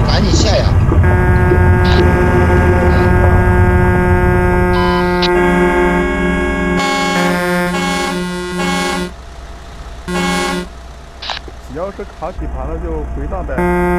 赶紧下呀！你要是卡底盘了就回档呗。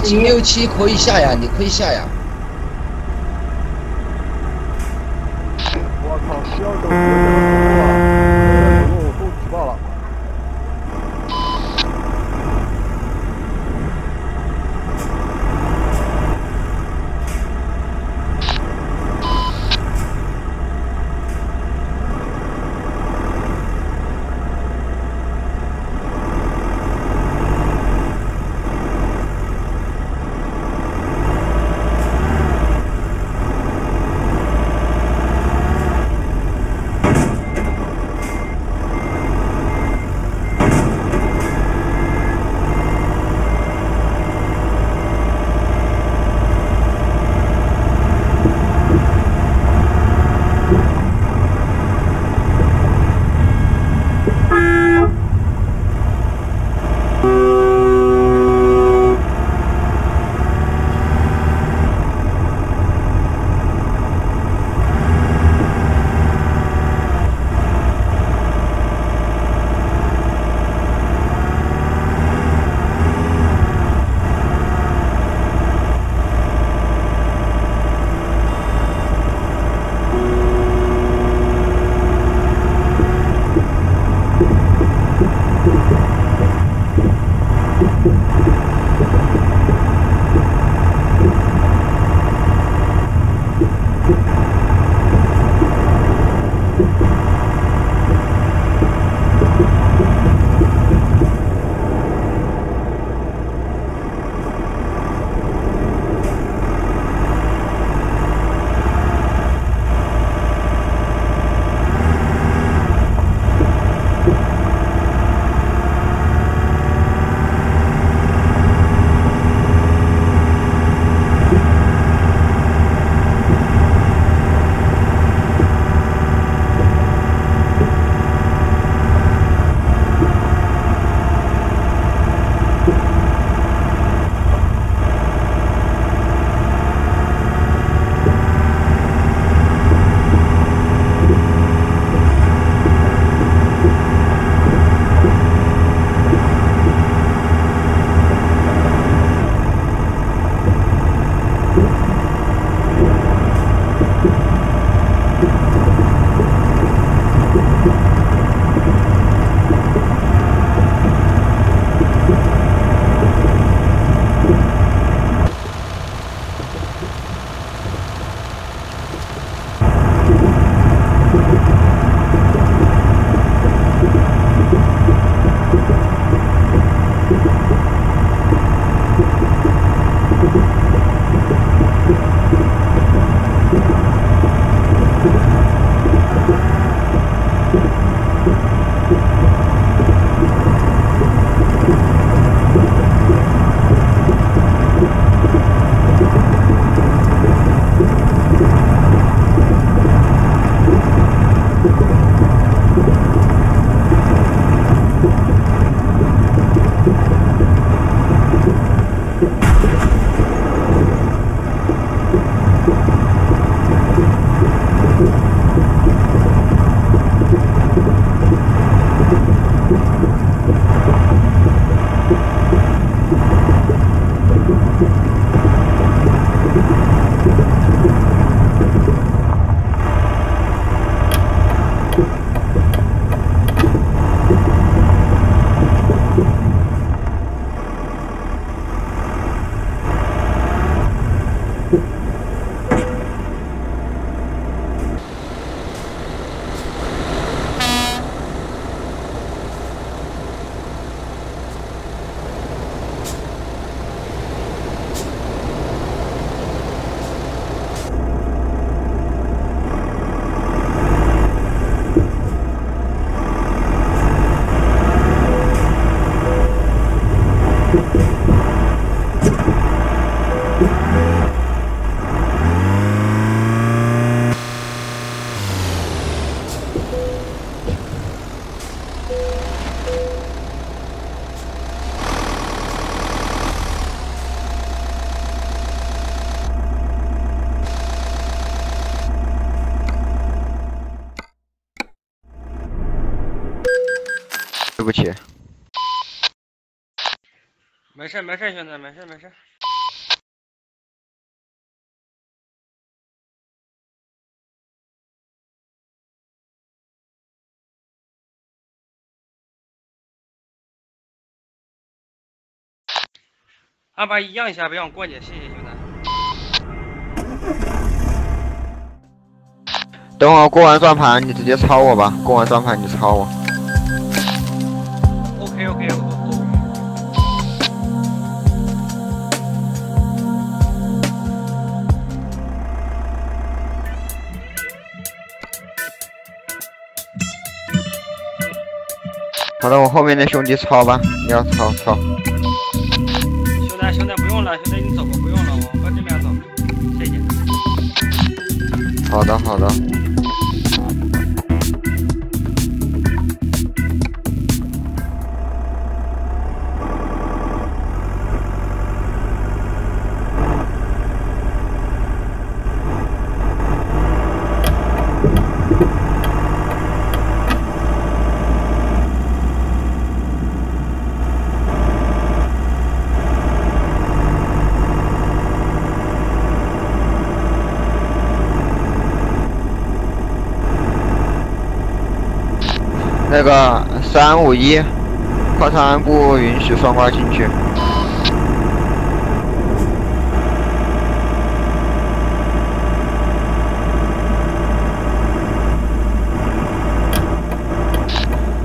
六七六七可以下呀，你可以下呀。不起，没事没事，兄弟，没事没事。二八一让一下，别让我过去，谢谢兄弟。等会儿过完转盘你直接超我吧，过完转盘你超我。好的，我后面的兄弟抄吧，你要抄抄。兄弟兄弟不用了，兄弟你走吧，不用了，我往这边走，谢谢。好的好的。那个三五一，快餐不允许双花进去。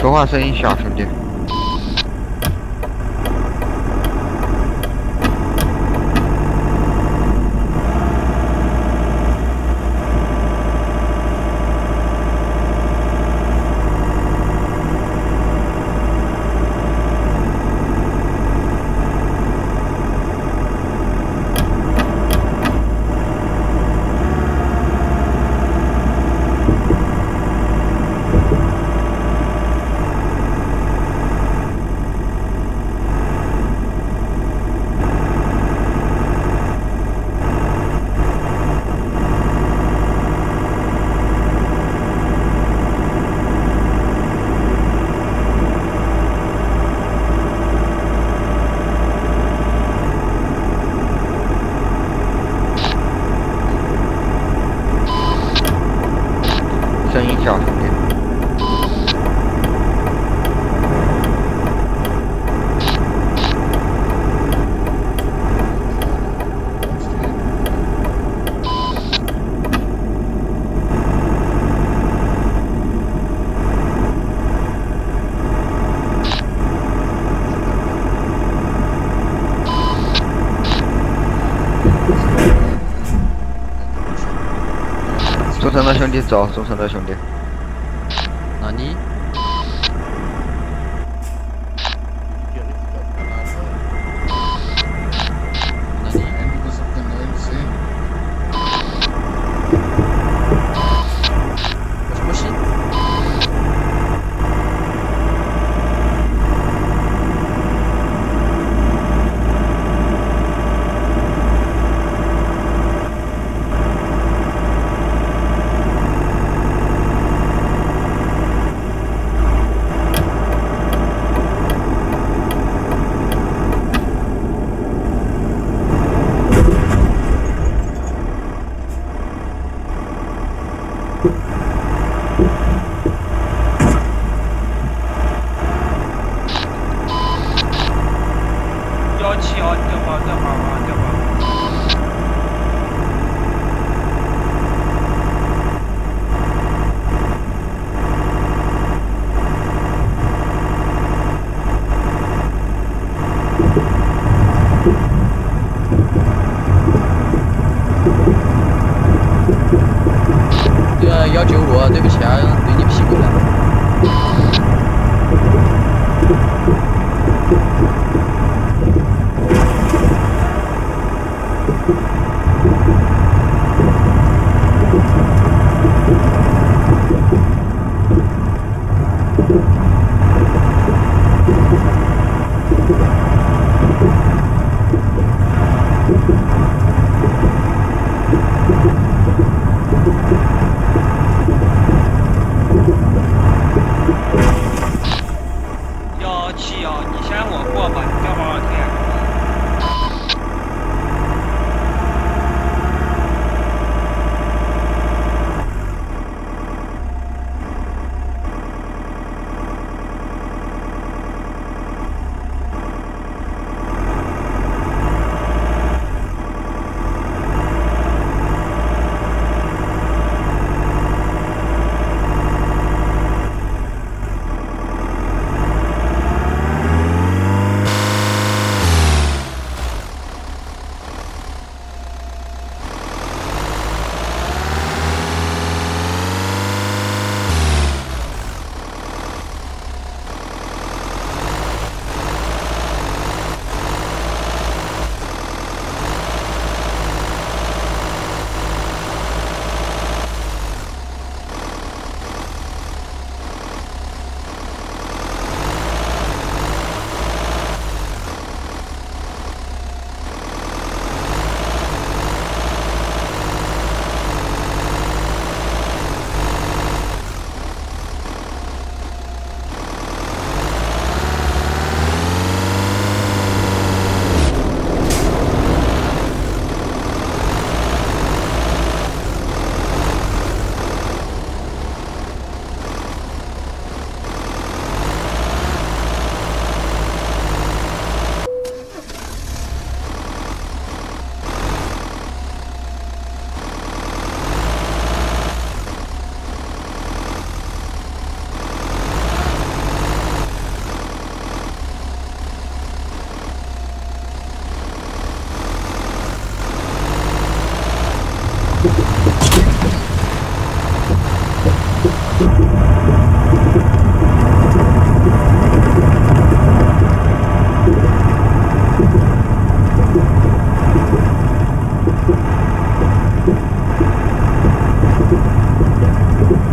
说话声音小，兄弟。声音小，兄弟。走，中城的兄弟。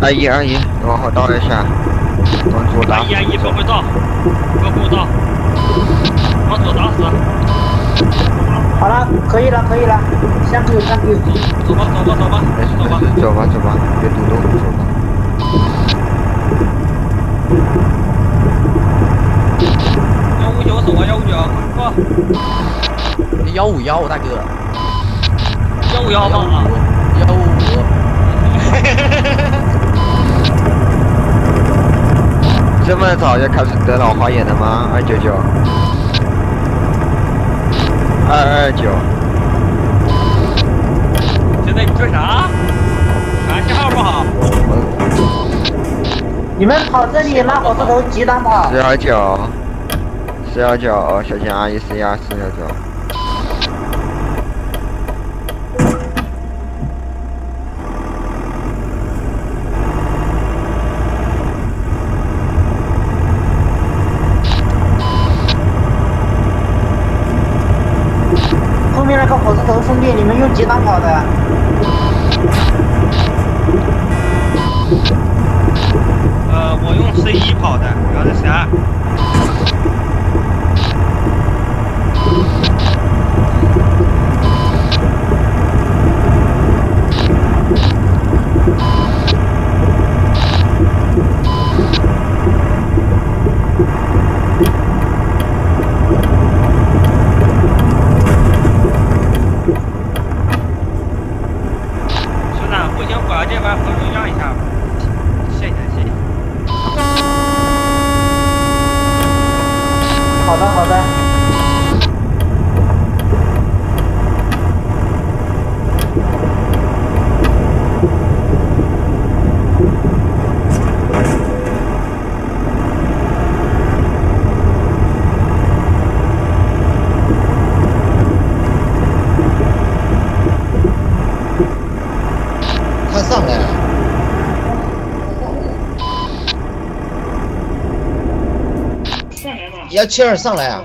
阿姨阿姨，你往后倒一下，往左打阿。姨阿姨，不会倒，不会倒，往左打死。好了，可以了，可以了，向右，向右。走吧走吧走吧没事走吧没。事，走吧走吧，别堵路，走吧。幺五九走啊幺五九，快过。幺五幺，大哥。幺五幺吗？幺五五。这么早就开始得老花眼了吗？二九九，二二九，现在你说啥？啥信号不好？你们跑这里拉火车头急单跑四。幺九，四幺九，小心阿姨四幺四幺九。后面那个火车头兄弟，你们用急单跑的。呃，我用 C 一跑的，然后是啥？哎，七二上来啊！